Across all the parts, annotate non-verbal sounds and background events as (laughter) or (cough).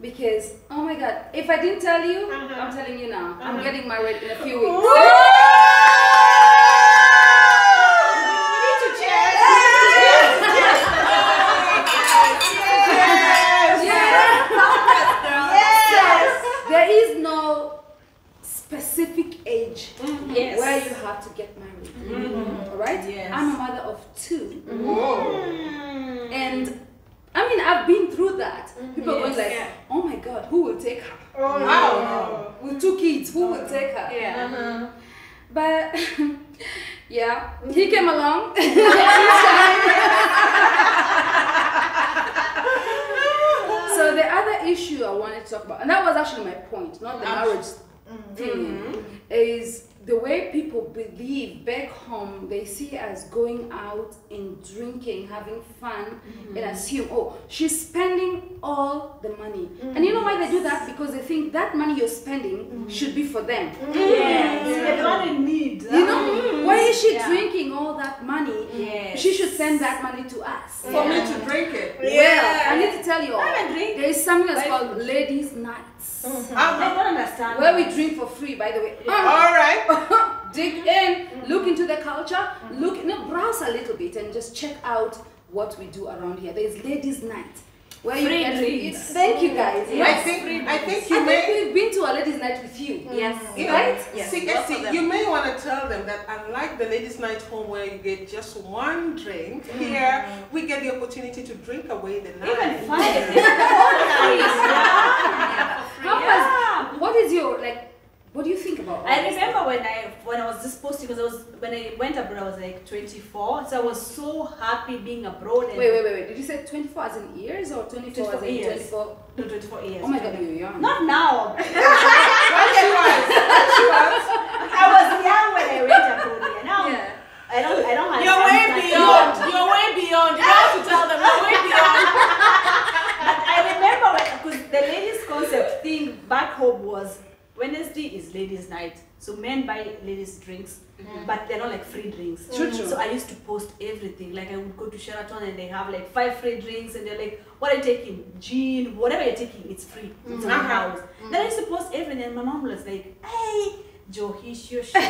Because oh my god, if I didn't tell you, uh-huh. I'm telling you now. I'm uh-huh. getting married in a few weeks. There is no specific age Yes. where you have to get married. All right? Yes. I'm a mother of 2 and I mean I've been through that. People going like, Yeah. oh my god, who will take her? Oh, Wow. With two kids, who will take her? Yeah. Uh-huh. But (laughs) yeah, he came along. (laughs) so the other issue I wanted to talk about, and that was actually my point, not the ah. marriage thing, mm-hmm. is the way people believe back home they see as going out and drinking, having fun, and mm-hmm. assume, oh, she's spending all the money. And you know why they do that? Mm-hmm. Because they think that money you're spending mm-hmm. should be for them. Yes. The one in need. You know, uh, why is she Yeah. drinking all that money? Yes. She should send that money to us. For me to drink it. Well, I need to tell you all, Have a drink. there is something that's Buy called ladies' nights, I don't understand. where we drink for free. By the way, ah. All right. (laughs) dig mm-hmm. in, mm-hmm. look into the culture, mm-hmm. look, no, browse a little bit, and just check out what we do around here. There is ladies' night, where you Free get drinks. Thank you guys. I Yes. think I think I you may. think we've been to a ladies' night with you. Yes. You know, Right? Yes, see, see, you may want to tell them that unlike the ladies' night home where you get just one drink, here we get the opportunity to drink away the night. Even five. (laughs) Yeah. How was, what is your like? What do you think about? I this? remember when I when I was just posting because I was when I went abroad I was like 24 so I was so happy being abroad and Wait, wait, wait, wait. Did you say 24 as in years or 24, 24 as in years. 24? no 24 years Oh my god, you're young. not now (laughs) (laughs) When she was, when she was, I was young when I went abroad yeah now Yeah. I don't I don't have You're I'm way 31. beyond. You're way beyond. You have to tell them you're way beyond. But I remember because the ladies concept thing back home was Wednesday is ladies night so men buy ladies drinks but they're not like free drinks. True, true. so I used to post everything. Like I would go to Sheraton and they have like five free drinks and they're like what are you taking? Gin whatever you're taking it's free. It's my mm-hmm. uh-huh. house. Then I used to post everything and my mom was like hey your show (laughs)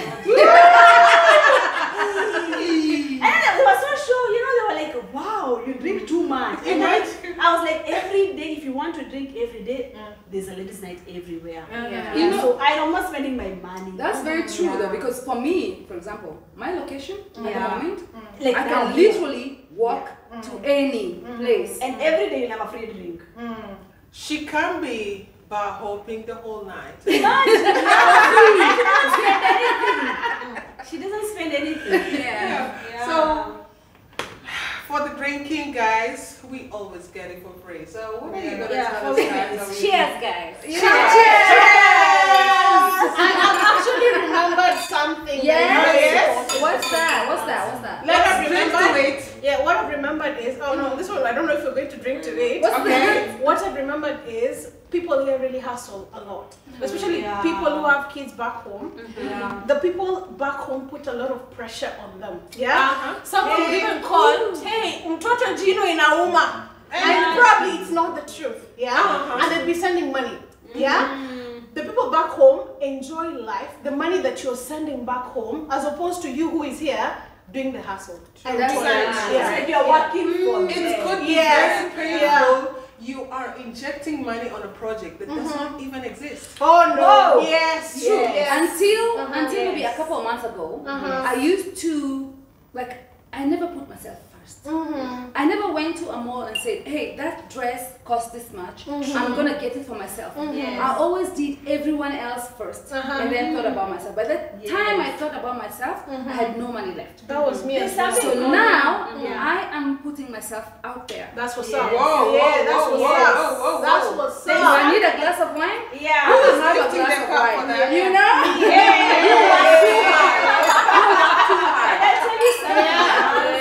and it was so sure, you know, they were like, wow, you drink too much. And then I was like, every day, if you want to drink every day, there's a ladies' night everywhere. Yeah. You know- so I'm not spending my money. That's very mm. true Yeah. though, because for me, for example, my location at Yeah. the moment, mm. Like I can here. literally walk to any mm. place. And every day you have a free drink. she can be bar hopping the whole night. (laughs) She doesn't spend anything. She doesn't spend anything. Yeah. So for the drinking guys, we always get it for free. So what are you gonna Yeah, tell us guys? it's Are we- Cheers, guys. I, I've actually remembered something. Yes. yes. What's that? What's that? What's that? Let's drink to it. Yeah, what I've remembered is oh no, this one I don't know if you're going to drink to it. What's Okay. What I've remembered is people here really hustle a lot, especially Yeah. people who have kids back home. Yeah. The people back home put a lot of pressure on them. Yeah. Uh-huh. Some would Yeah. even call, hey, mtoto jino inauma. And probably it's not the truth. Yeah. Uh-huh. And they'd be sending money. Yeah. The people back home enjoy life, the money that you're sending back home, as opposed to you who is here doing the hustle. And That's doing very Yeah. Like you're working for It them. could be Yeah. very painful. You are injecting money on a project that does not even exist. Oh no! Whoa. Yes, Yes. true. Yes. Until Uh-huh. until maybe a couple of months ago, Uh-huh. I used to like I never put myself first. Mhm. I never went to a mall and said, "Hey, that dress costs this much. I'm gonna get it for myself." Yes. I always did everyone else 1st Uh-huh. and then thought about myself. By the Yes. time I thought about myself, I had no money left. That was me There's as well. So now Yeah. I am putting myself out there. That's what's Yes. up. Whoa, yeah, whoa, that's whoa, what's whoa, up. whoa, whoa, That's whoa. what's So if I need a glass of wine, Yeah. I will have a glass of wine. You know? And (laughs) I tell you something.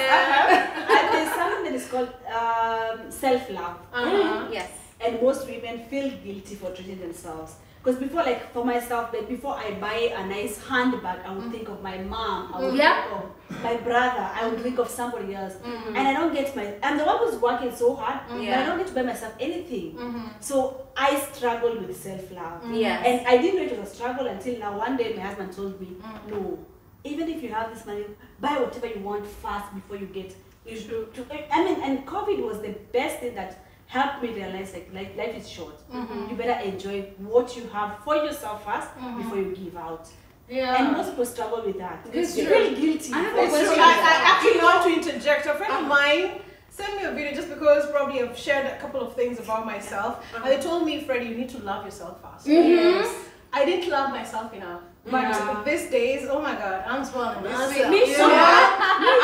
Yeah. And there's something that is called um, self-love. Uh-huh. Yes. And most women feel guilty for treating themselves. Because before, like for myself, like before I buy a nice handbag, I would mm. think of my mom, I would mm. Yeah. think of my brother, I would think of somebody else, mm-hmm. and I don't get my. I'm the one who's working so hard, mm. but I don't get to buy myself anything. Mm-hmm. So I struggle with self love. Yes. And I didn't know it was a struggle until now. One day, my husband told me, "No, even if you have this money, buy whatever you want fast before you get." You should. I mean, and COVID was the best thing that helped me realize like life, life is short. Mm-hmm. You better enjoy what you have for yourself 1st mm-hmm. before you give out. Yeah. And most people struggle with that. It's true. feel guilty. I have a question. I, I actually want to interject. A friend of uh-huh. mine sent me a video just because probably I've shared a couple of things about myself. And they told me, Freddie, you need to love yourself first. Mhm. I didn't love myself enough. But Yeah. these days, oh my god, I'm spoiling myself. Me you too. know?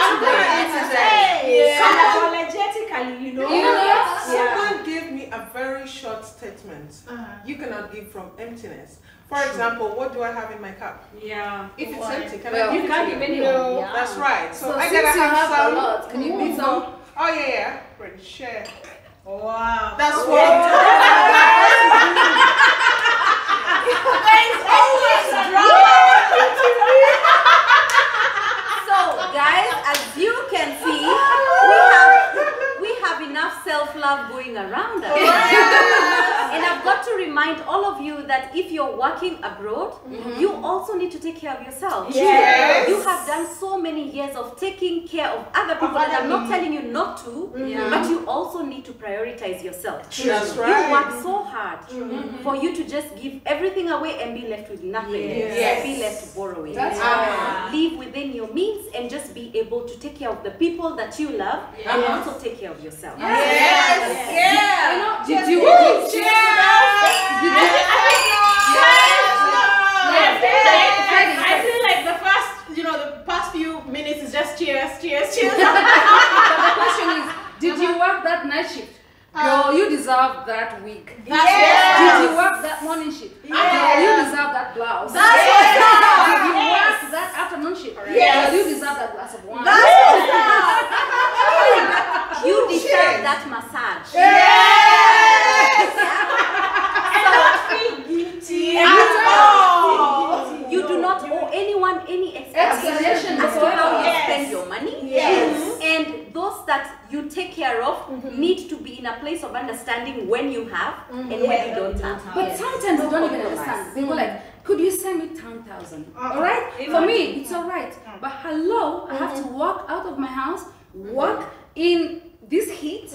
I'm gonna interject. Yeah. So unapologetically, you know. You know? Yeah. Someone gave me a very short statement. Uh-huh. You cannot give from emptiness. For example, what do I have in my cup? Yeah. If it's Why? empty, can Well, I give You can't give you? anyone. No. Yeah. That's right. So, So I gotta have, have some. a lot, can you pick some? Oh yeah, yeah. Ready, share. Wow. That's Okay. what I'm talking about. So, guys, as you can see, we have we have enough self-love going around us. and I've got to remind all of you that if you're working abroad, you also need to take care of yourself. Yes. You have done so many years of taking care of other people, and I'm not telling you not to, Yeah. but you also need to prioritize yourself. That's You right. work so hard for you to just give everything away and be left with nothing. Yes. Yes. Be left borrowing. That's right. Live within your means and just be able to take care of the people that you love and also take care of yourself. Yes. You know, did you? Did you? Feel like the first, you know, the past few minutes is just cheers, cheers, cheers. But the question is, did you work that night shift? Girl, you deserve that week. Yes. Did you work that morning shift? Girl, you deserve that blouse. That's Did you work that afternoon shift? Yes. Girl, you deserve that glass of wine. Yes. You deserve Shit. that massage. You do not owe anyone any explanation Explanation as to how you Yes. spend your money. Yes. And those that you take care of need to be in a place of understanding when you have mm-hmm. and when you don't have. But sometimes they don't even understand. They go like, mm. could you send me 10,000? All right? For me, it's all right. Mm. But hello, I have to mm-hmm. walk out of my house, mm-hmm. walk in this heat,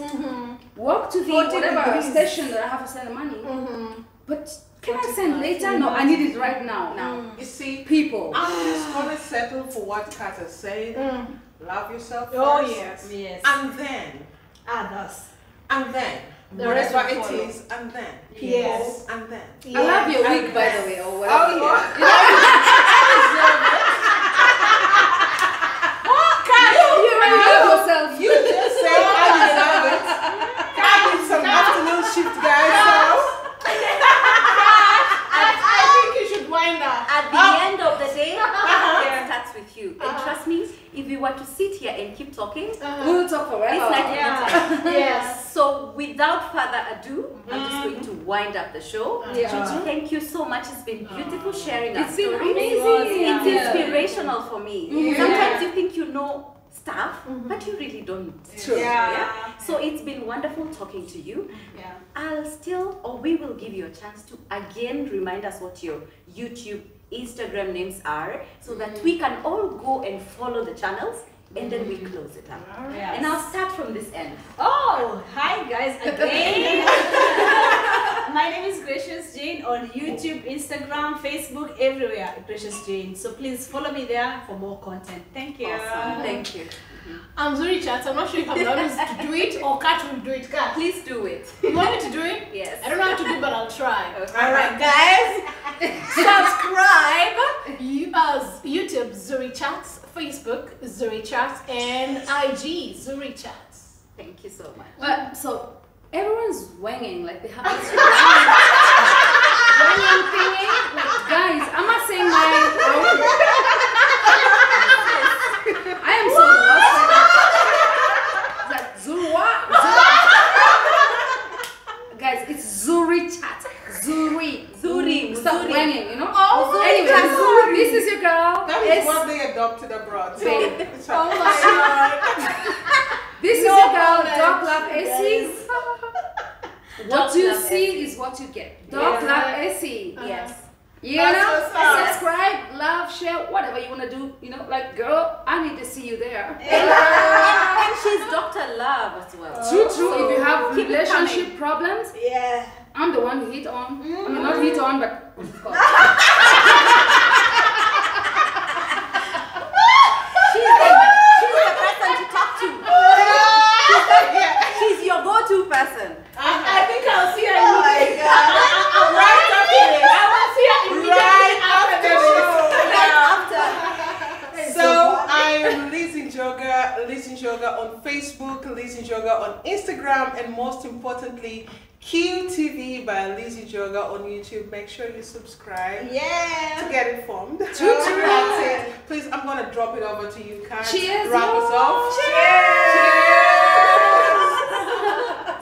walk to the 40 whatever degrees. station that I have to send the money. But can I send later? No, I need it right now. Now, mm. You see, people. I'm (sighs) just gonna settle for what Carter said. Love yourself oh, first. Oh, yes. Yes. And then, Others. and then, The rest whatever will it follow. is, and then, Yes. and then. I love your And wig, by the way, or oh, whatever. Oh yeah. You already (laughs) love yourself. You just said I deserve it. I need some afternoon shift, guys. So. (laughs) I, I think you should wind up. At the end of the day, it starts with you. And trust me, if we were to sit here and keep talking, uh-huh. We'll talk forever. it's like Yeah. (laughs) Yes. So without further ado, I'm just mm-hmm. going to wind up the show. Yeah. Gigi, thank you so much. It's been beautiful oh. sharing our It's been stories. amazing. It's Yeah. inspirational for me. Yeah. Sometimes you think you know stuff, mm-hmm. but you really don't. True. Yeah. So it's been wonderful talking to you. Yeah. I'll still, or we will give you a chance to again remind us what your YouTube, Instagram names are so that mm. we can all go and follow the channels and then we mm. close it up. Yes. And I'll start from this end. Oh, hi guys again. (laughs) My name is Gracious Jane on YouTube, Instagram, Facebook, everywhere. Gracious Jane. So please follow me there for more content. Thank you. Awesome. Thank you. I'm Zuri Chats. I'm not sure if I'm allowed to do it or Kat will do it. Kat, Please do it. you want me to do it? Yes. I don't know how to do, but I'll try. Okay. All right, guys. (laughs) Subscribe. You, uh, YouTube Zuri Chats, Facebook Zuri Chats, and IG Zuri Chats. Thank you so much. But so everyone's wanging, like they have this wanging thingy. Like, guys, I'm not saying my own. I am so lost. Like, Zurwa? Guys, it's Zuri chat. Zuri. Zuri. Stop wanging, you know? Oh, Zuri. Anyway, Zuri. this is your girl. That is yes. what they adopted abroad. So, oh my god. (laughs) this no is your girl, Doc Love Essie. What you see is what you get. Doc Yeah. love Essie. Yes. You That's know, up. subscribe, love, share, whatever you wanna do. You know, like girl, I need to see you there. And, (laughs) and, and she's (laughs) Dr. Love as well. True, true. If you have relationship problems, Yeah. I'm the one to hit on. I mean, not hit on, but oh, (laughs) She's the, she's the person to talk to. She's your go-to person. I, I think I'll see her Oh my immediately. god. right after this. I will see her immediately after this. So I'm Liz Njoga, Liz Njoga on On Instagram, and most importantly, QTV by Lizzy Njoga on YouTube. Make sure you subscribe to Yeah. get informed. That's (laughs) it. Please, I'm gonna drop it over to you, Kat. Cheers, Wrap us off.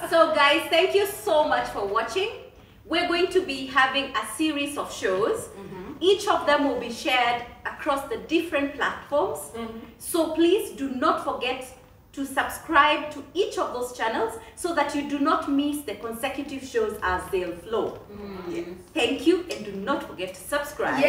So guys, thank you so much for watching. We're going to be having a series of shows. Mm-hmm. Each of them will be shared across the different platforms. Mm-hmm. So please do not forget to subscribe to each of those channels so that you do not miss the consecutive shows as they'll flow. Mm. Yes. Thank you and do not forget to subscribe.